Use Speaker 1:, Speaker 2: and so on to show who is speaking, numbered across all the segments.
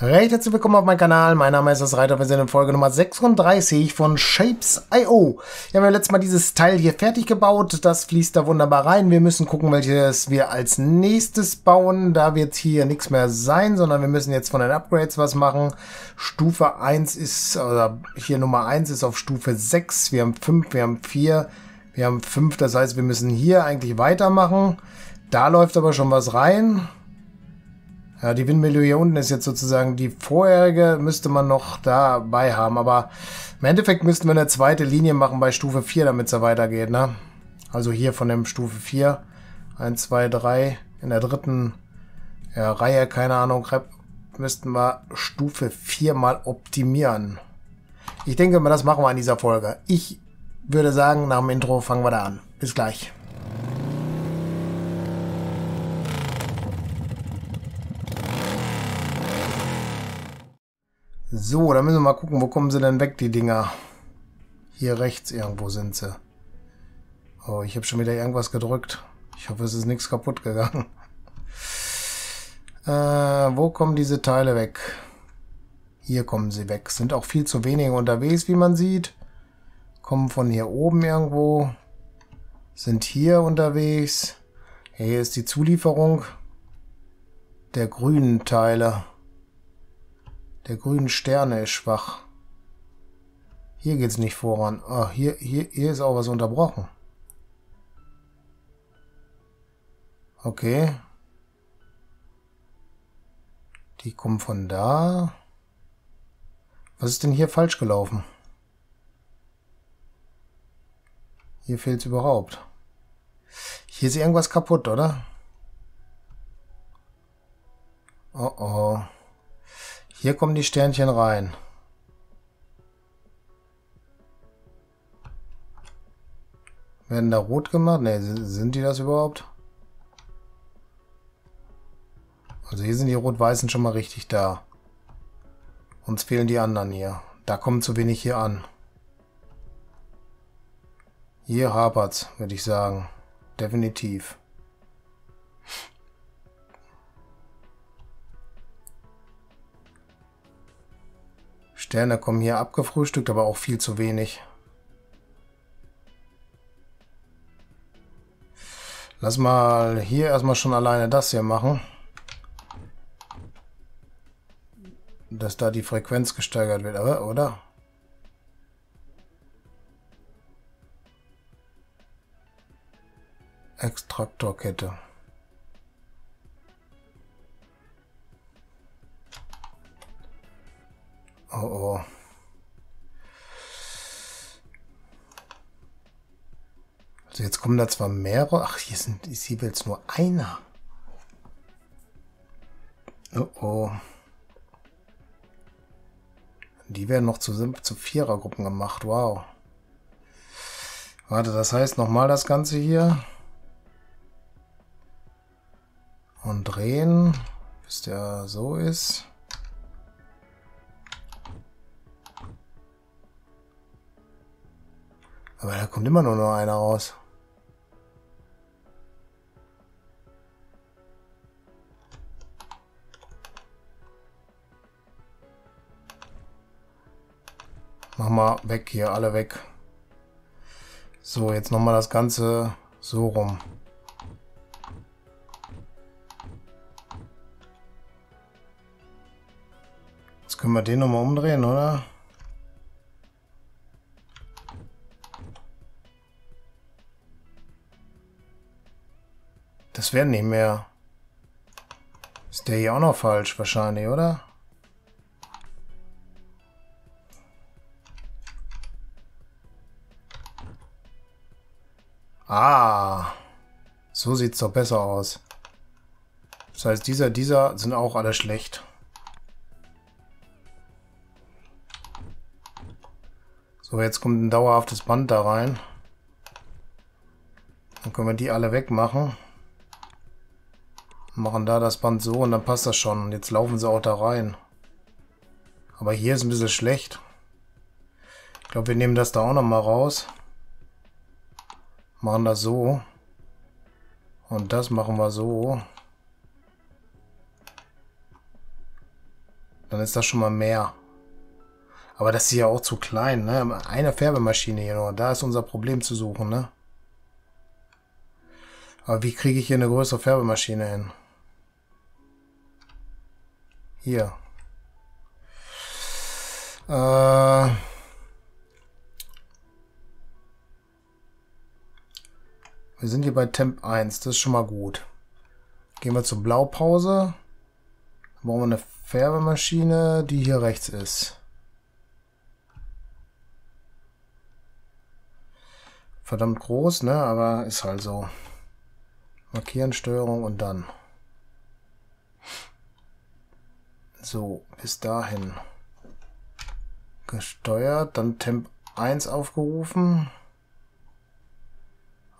Speaker 1: Recht herzlich willkommen auf meinem Kanal. Mein Name ist das Reiter. Wir sind in Folge Nummer 36 von Shapes.io. Wir haben ja letztes Mal dieses Teil hier fertig gebaut. Das fließt da wunderbar rein. Wir müssen gucken, welches wir als nächstes bauen. Da wird hier nichts mehr sein, sondern wir müssen jetzt von den Upgrades was machen. Stufe 1 ist, oder hier Nummer 1 ist auf Stufe 6. Wir haben 5, wir haben 4, wir haben 5. Das heißt, wir müssen hier eigentlich weitermachen. Da läuft aber schon was rein. Ja, die Windmühle hier unten ist jetzt sozusagen die vorherige, müsste man noch dabei haben. Aber im Endeffekt müssten wir eine zweite Linie machen bei Stufe 4, damit es da weitergeht, ne? Also hier von dem Stufe 4. 1, 2, 3. In der dritten ja, Reihe, keine Ahnung, müssten wir Stufe 4 mal optimieren. Ich denke mal, das machen wir in dieser Folge. Ich würde sagen, nach dem Intro fangen wir da an. Bis gleich. So, dann müssen wir mal gucken, wo kommen sie denn weg, die Dinger? Hier rechts irgendwo sind sie. Oh, ich habe schon wieder irgendwas gedrückt. Ich hoffe, es ist nichts kaputt gegangen. Äh, wo kommen diese Teile weg? Hier kommen sie weg. Sind auch viel zu wenige unterwegs, wie man sieht. Kommen von hier oben irgendwo. Sind hier unterwegs. Hier ist die Zulieferung der grünen Teile. Der grünen Sterne ist schwach. Hier geht's nicht voran. Ah, hier, hier, hier ist auch was unterbrochen. Okay. Die kommen von da. Was ist denn hier falsch gelaufen? Hier fehlt's überhaupt. Hier ist irgendwas kaputt, oder? Oh oh. Hier kommen die Sternchen rein. Werden da rot gemacht? Ne, sind die das überhaupt? Also hier sind die rot-weißen schon mal richtig da. Uns fehlen die anderen hier. Da kommen zu wenig hier an. Hier hapert's, würde ich sagen. Definitiv. Sterne kommen hier abgefrühstückt, aber auch viel zu wenig. Lass mal hier erstmal schon alleine das hier machen. Dass da die Frequenz gesteigert wird, aber, oder? Extraktorkette. Oh oh. Also jetzt kommen da zwar mehrere. Ach, hier sind hier jetzt nur einer. Oh oh. Die werden noch zu, zu Vierergruppen gemacht. Wow. Warte, das heißt nochmal das Ganze hier. Und drehen, bis der so ist. Aber da kommt immer nur noch einer raus. Mach mal weg hier, alle weg. So, jetzt nochmal das Ganze so rum. Jetzt können wir den nochmal umdrehen, oder? Das wäre nicht mehr. Ist der hier auch noch falsch wahrscheinlich, oder? Ah, so sieht's doch besser aus. Das heißt, dieser, dieser sind auch alle schlecht. So, jetzt kommt ein dauerhaftes Band da rein. Dann können wir die alle wegmachen. Machen da das Band so und dann passt das schon. Jetzt laufen sie auch da rein. Aber hier ist ein bisschen schlecht. Ich glaube, wir nehmen das da auch nochmal raus. Machen das so. Und das machen wir so. Dann ist das schon mal mehr. Aber das ist ja auch zu klein, ne? Eine Färbemaschine hier nur. Da ist unser Problem zu suchen, ne? Aber wie kriege ich hier eine größere Färbemaschine hin? Hier. Äh... Wir sind hier bei Temp 1, das ist schon mal gut. Gehen wir zur Blaupause. Dann brauchen wir eine Färbemaschine, die hier rechts ist. Verdammt groß, ne? Aber ist halt so. Markieren, Steuerung und dann. So, bis dahin. Gesteuert, dann Temp 1 aufgerufen.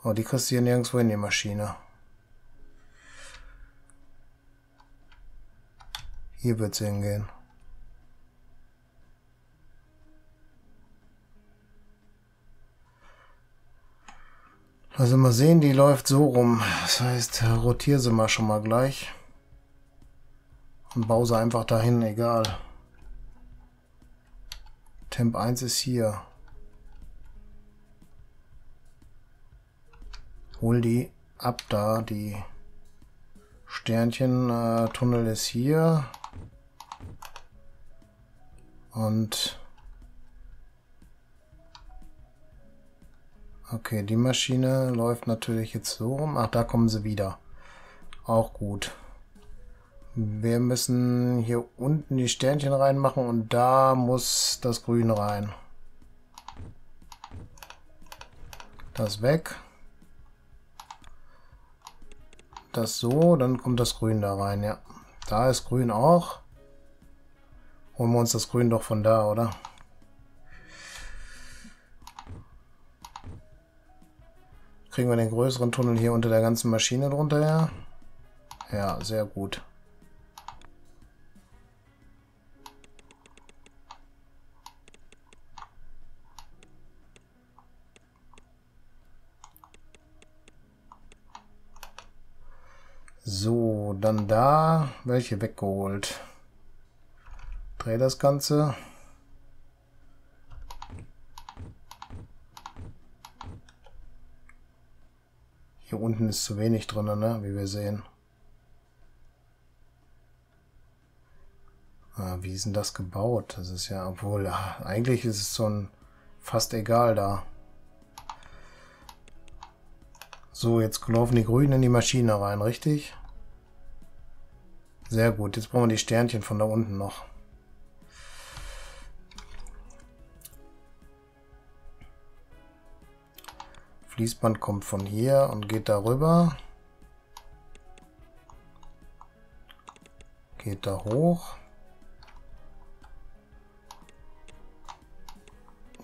Speaker 1: Oh, die kriegst du hier nirgendwo in die Maschine. Hier wird sie hingehen. Also mal sehen, die läuft so rum. Das heißt, rotiere sie mal schon mal gleich. Und baue sie einfach dahin, egal. Temp 1 ist hier. hol die ab da. Die Sternchen-Tunnel ist hier. Und okay, die Maschine läuft natürlich jetzt so rum. Ach, da kommen sie wieder. Auch gut. Wir müssen hier unten die Sternchen reinmachen und da muss das Grün rein. Das weg das so, dann kommt das Grün da rein, ja. Da ist Grün auch. Holen wir uns das Grün doch von da, oder? Kriegen wir den größeren Tunnel hier unter der ganzen Maschine drunter her? Ja, sehr gut. So, dann da welche weggeholt. Dreh das Ganze. Hier unten ist zu wenig drin, ne? wie wir sehen. Ah, wie ist denn das gebaut? Das ist ja, obwohl, ach, eigentlich ist es so ein fast egal da. So, jetzt laufen die Grünen in die Maschine rein, richtig? Sehr gut, jetzt brauchen wir die Sternchen von da unten noch. Fließband kommt von hier und geht darüber. Geht da hoch.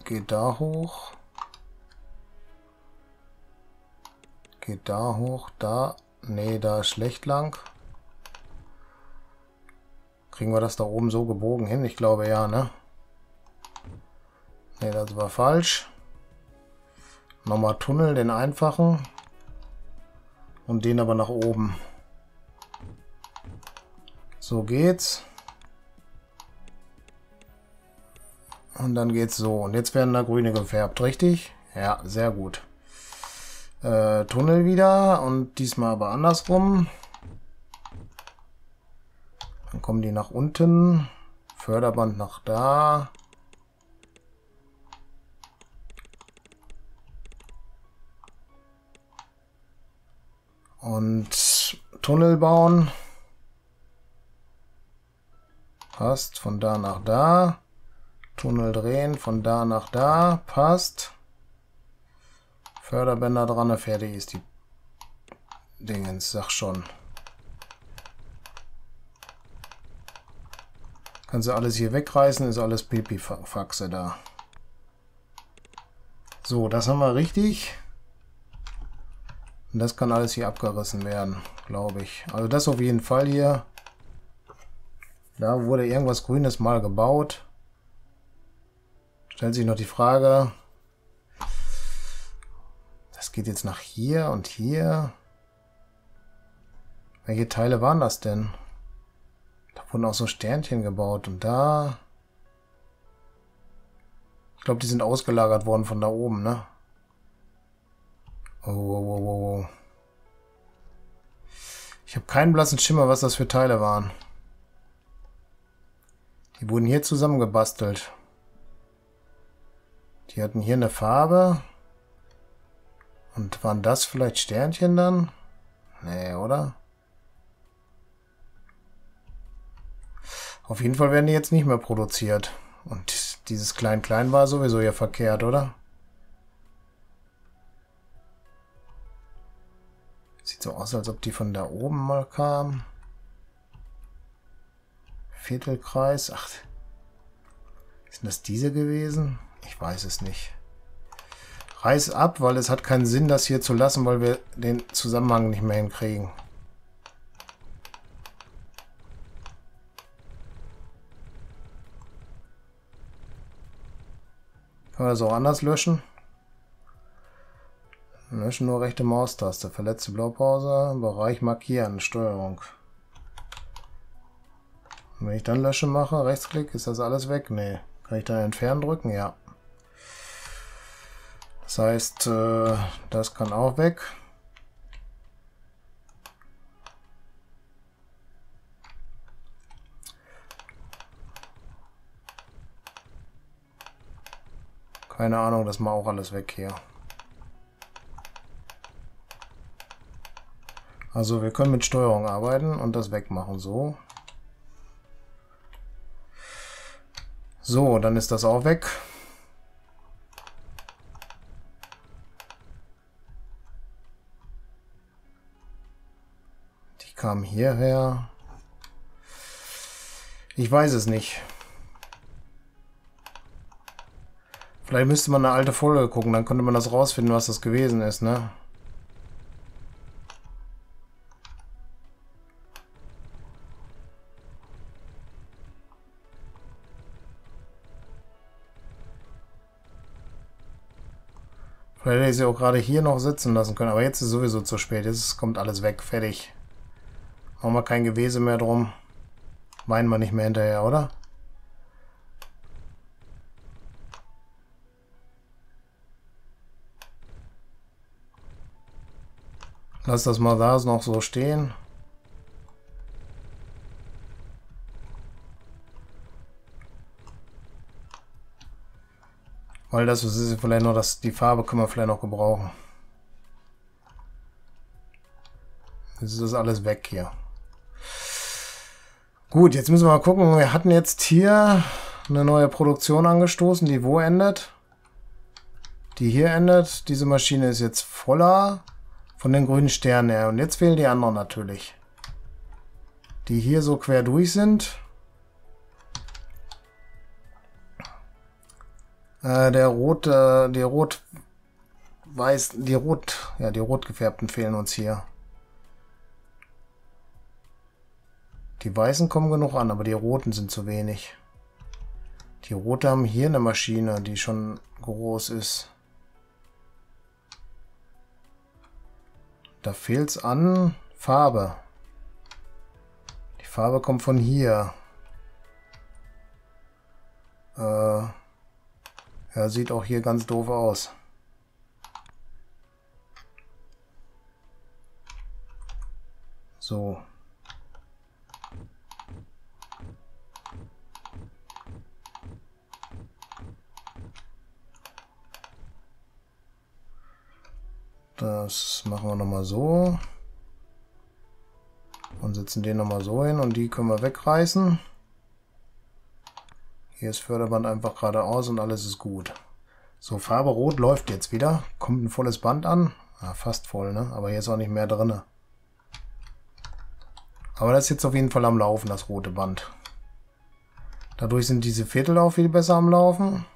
Speaker 1: Geht da hoch. Geht da hoch, da. Nee, da ist schlecht lang. Kriegen wir das da oben so gebogen hin? Ich glaube ja, ne? Ne, das war falsch. Nochmal Tunnel, den einfachen. Und den aber nach oben. So geht's. Und dann geht's so. Und jetzt werden da grüne gefärbt, richtig? Ja, sehr gut äh, Tunnel wieder und diesmal aber andersrum. Kommen die nach unten. Förderband nach da. Und Tunnel bauen. Passt. Von da nach da. Tunnel drehen. Von da nach da. Passt. Förderbänder dran, fertig ist die Dingens, sag schon. Kannst du alles hier wegreißen, ist alles Pipi-Faxe da. So, das haben wir richtig. Und das kann alles hier abgerissen werden, glaube ich. Also das auf jeden Fall hier. Da wurde irgendwas Grünes mal gebaut. Stellt sich noch die Frage, das geht jetzt nach hier und hier. Welche Teile waren das denn? Wurden auch so Sternchen gebaut. Und da... Ich glaube, die sind ausgelagert worden von da oben, ne? Oh, oh, oh, oh. oh. Ich habe keinen blassen Schimmer, was das für Teile waren. Die wurden hier zusammengebastelt. Die hatten hier eine Farbe. Und waren das vielleicht Sternchen dann? Nee, oder? Auf jeden Fall werden die jetzt nicht mehr produziert. Und dieses Klein-Klein war sowieso ja verkehrt, oder? Sieht so aus, als ob die von da oben mal kamen. Viertelkreis. Ach, sind das diese gewesen? Ich weiß es nicht. Reiß ab, weil es hat keinen Sinn, das hier zu lassen, weil wir den Zusammenhang nicht mehr hinkriegen. Kann man das auch anders löschen? Löschen nur rechte Maustaste. Verletzte Blaupause. Bereich markieren. Steuerung. Und wenn ich dann Löschen mache, Rechtsklick, ist das alles weg? Nee. Kann ich da entfernen drücken? Ja. Das heißt, äh, das kann auch weg. Keine Ahnung, das mal auch alles weg hier. Also wir können mit Steuerung arbeiten und das wegmachen. So. So, dann ist das auch weg. Die kamen hierher. Ich weiß es nicht. Vielleicht müsste man eine alte Folge gucken, dann könnte man das rausfinden, was das gewesen ist, ne? Vielleicht hätte ich sie auch gerade hier noch sitzen lassen können, aber jetzt ist sowieso zu spät. Jetzt kommt alles weg, fertig. Machen wir kein Gewese mehr drum. Weinen wir nicht mehr hinterher, oder? Lass das mal da noch so stehen. Weil das ist vielleicht noch, das, die Farbe können wir vielleicht noch gebrauchen. Jetzt ist das alles weg hier. Gut, jetzt müssen wir mal gucken. Wir hatten jetzt hier eine neue Produktion angestoßen, die wo endet? Die hier endet. Diese Maschine ist jetzt voller von den grünen Sternen her. Und jetzt fehlen die anderen natürlich. Die hier so quer durch sind. Äh, der rote, die rot weiß, die rot, ja, die rot gefärbten fehlen uns hier. Die weißen kommen genug an, aber die roten sind zu wenig. Die rote haben hier eine Maschine, die schon groß ist. Da fehlt es an Farbe. Die Farbe kommt von hier. Äh, ja, sieht auch hier ganz doof aus. So. Das machen wir nochmal so. Und setzen den nochmal so hin und die können wir wegreißen. Hier ist Förderband einfach geradeaus und alles ist gut. So, Farbe Rot läuft jetzt wieder. Kommt ein volles Band an. Ja, fast voll, ne? Aber hier ist auch nicht mehr drin. Aber das ist jetzt auf jeden Fall am Laufen, das rote Band. Dadurch sind diese Viertel auch viel besser am Laufen.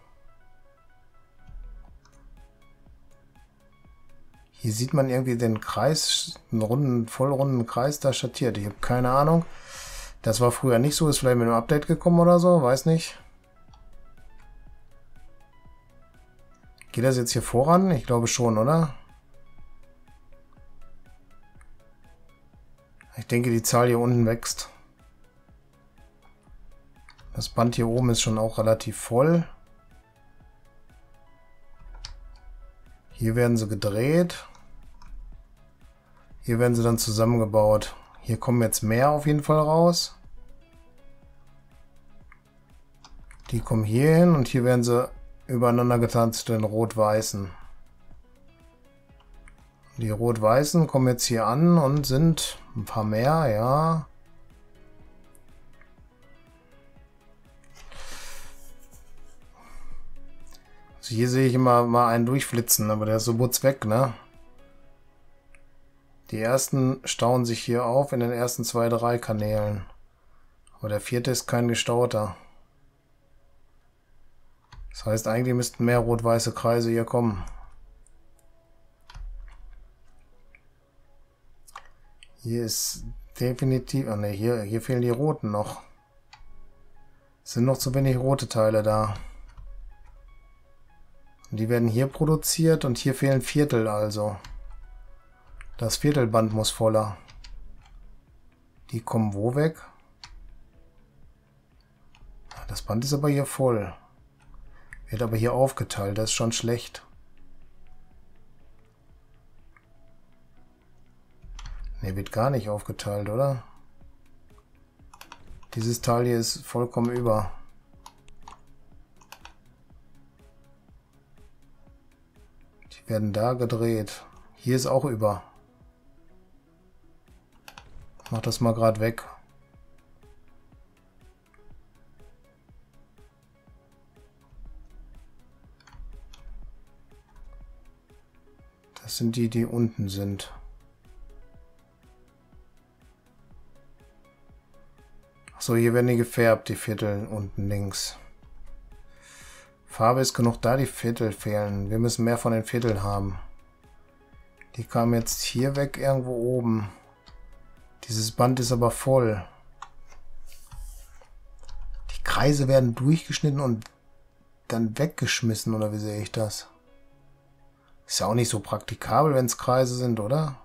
Speaker 1: Hier sieht man irgendwie den Kreis, einen runden, vollrunden Kreis da schattiert. Ich habe keine Ahnung. Das war früher nicht so, ist vielleicht mit einem Update gekommen oder so, weiß nicht. Geht das jetzt hier voran? Ich glaube schon, oder? Ich denke, die Zahl hier unten wächst. Das Band hier oben ist schon auch relativ voll. Hier werden sie gedreht. Hier werden sie dann zusammengebaut. Hier kommen jetzt mehr auf jeden Fall raus. Die kommen hier hin und hier werden sie übereinander getan zu den rot-weißen. Die rot-weißen kommen jetzt hier an und sind ein paar mehr, ja. Also hier sehe ich immer mal einen durchflitzen, aber der ist so butz weg, ne? Die ersten stauen sich hier auf in den ersten zwei, drei Kanälen. Aber der vierte ist kein gestauter. Das heißt, eigentlich müssten mehr rot-weiße Kreise hier kommen. Hier ist definitiv... Ah ne, hier, hier fehlen die roten noch. Es sind noch zu wenig rote Teile da. Und die werden hier produziert und hier fehlen Viertel also. Das Viertelband muss voller. Die kommen wo weg? Das Band ist aber hier voll. Wird aber hier aufgeteilt, das ist schon schlecht. Ne, wird gar nicht aufgeteilt, oder? Dieses Teil hier ist vollkommen über. Die werden da gedreht. Hier ist auch über. Mach das mal gerade weg. Das sind die, die unten sind. So, hier werden die gefärbt, die Viertel unten links. Farbe ist genug da, die Viertel fehlen. Wir müssen mehr von den Vierteln haben. Die kamen jetzt hier weg, irgendwo oben. Dieses Band ist aber voll. Die Kreise werden durchgeschnitten und dann weggeschmissen, oder wie sehe ich das? Ist ja auch nicht so praktikabel, wenn es Kreise sind, oder?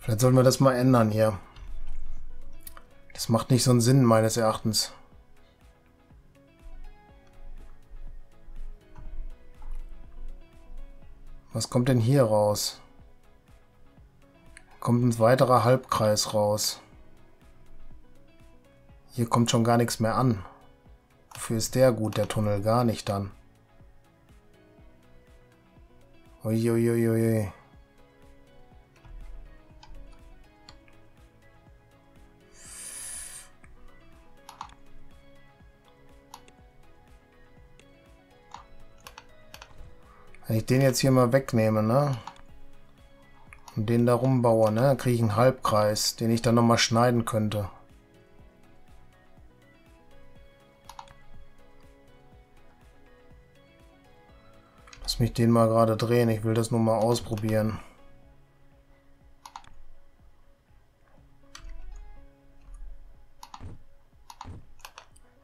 Speaker 1: Vielleicht sollten wir das mal ändern hier. Das macht nicht so einen Sinn, meines Erachtens. Was kommt denn hier raus? Kommt ein weiterer Halbkreis raus. Hier kommt schon gar nichts mehr an. Wofür ist der gut, der Tunnel? Gar nicht dann. Uiuiuiui. Wenn ich den jetzt hier mal wegnehme, ne? Und den da rumbaue, ne? Kriege ich einen Halbkreis, den ich dann nochmal schneiden könnte. Lass mich den mal gerade drehen. Ich will das nur mal ausprobieren.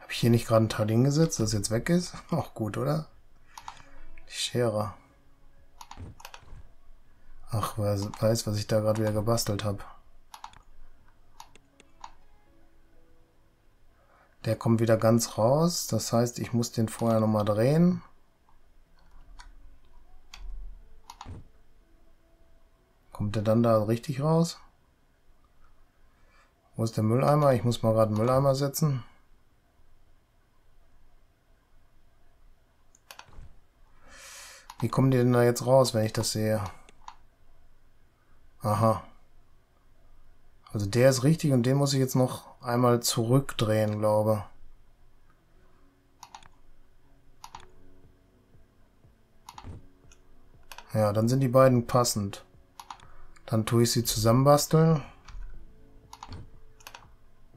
Speaker 1: Habe ich hier nicht gerade ein Teil hingesetzt, das jetzt weg ist? Auch gut, oder? Die Schere. Ach, wer weiß, was ich da gerade wieder gebastelt habe. Der kommt wieder ganz raus. Das heißt, ich muss den vorher nochmal drehen. Kommt der dann da richtig raus? Wo ist der Mülleimer? Ich muss mal gerade einen Mülleimer setzen. Wie kommen die denn da jetzt raus, wenn ich das sehe? Aha. Also der ist richtig und den muss ich jetzt noch einmal zurückdrehen, glaube. Ja, dann sind die beiden passend. Dann tue ich sie zusammenbasteln.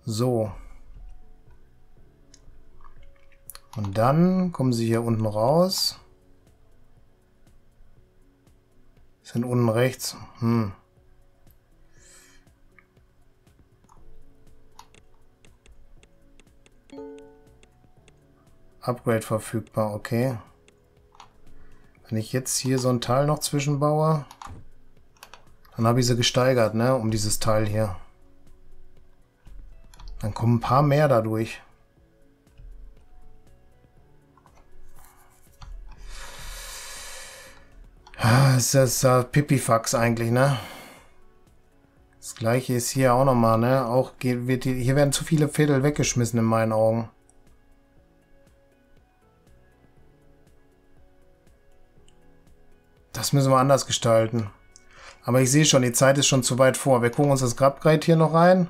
Speaker 1: So. Und dann kommen sie hier unten raus. Sind unten rechts. Hm. Upgrade verfügbar, okay. Wenn ich jetzt hier so ein Teil noch zwischenbaue, Dann habe ich sie gesteigert, ne, um dieses Teil hier. Dann kommen ein paar mehr dadurch. Ist das uh, Pipifax eigentlich, ne? Das gleiche ist hier auch nochmal, ne? Auch geht, wird die, hier werden zu viele Viertel weggeschmissen in meinen Augen. Das müssen wir anders gestalten. Aber ich sehe schon, die Zeit ist schon zu weit vor. Wir gucken uns das Grabgrade hier noch rein.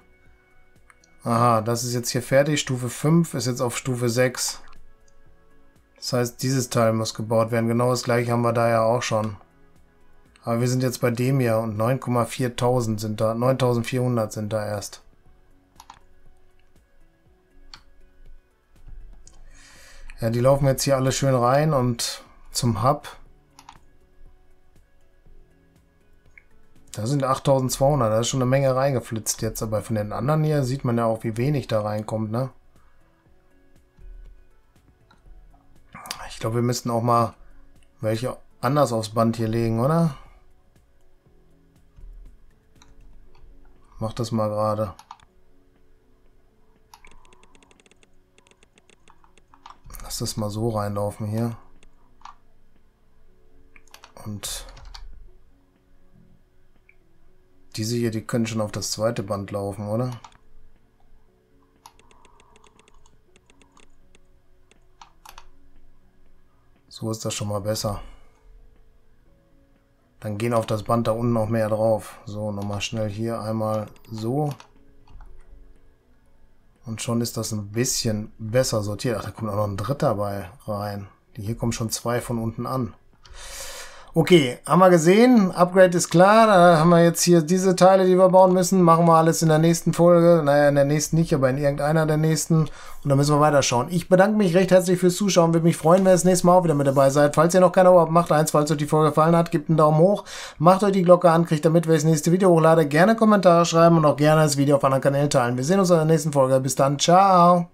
Speaker 1: Aha, das ist jetzt hier fertig. Stufe 5 ist jetzt auf Stufe 6. Das heißt, dieses Teil muss gebaut werden. Genau das gleiche haben wir da ja auch schon. Aber wir sind jetzt bei dem hier und 9,4000 sind da. 9400 sind da erst. Ja, die laufen jetzt hier alle schön rein und zum Hub. Da sind 8200, da ist schon eine Menge reingeflitzt jetzt, aber von den anderen hier sieht man ja auch, wie wenig da reinkommt, ne? Ich glaube, wir müssten auch mal welche anders aufs Band hier legen, oder? Mach das mal gerade. Lass das mal so reinlaufen hier. Und diese hier, die können schon auf das zweite Band laufen, oder? So ist das schon mal besser. Dann gehen auf das Band da unten noch mehr drauf. So, nochmal schnell hier einmal so. Und schon ist das ein bisschen besser sortiert. Ach, da kommt auch noch ein dritter bei rein. Hier kommen schon zwei von unten an. Okay, haben wir gesehen. Upgrade ist klar. Da haben wir jetzt hier diese Teile, die wir bauen müssen. Machen wir alles in der nächsten Folge. Naja, in der nächsten nicht, aber in irgendeiner der nächsten. Und dann müssen wir weiterschauen. Ich bedanke mich recht herzlich fürs Zuschauen. Würde mich freuen, wenn ihr das nächste Mal auch wieder mit dabei seid. Falls ihr noch kein Abo macht eins. Falls euch die Folge gefallen hat, gebt einen Daumen hoch. Macht euch die Glocke an, kriegt damit, wenn ich das nächste Video hochlade. Gerne Kommentare schreiben und auch gerne das Video auf anderen Kanälen teilen. Wir sehen uns in der nächsten Folge. Bis dann. Ciao.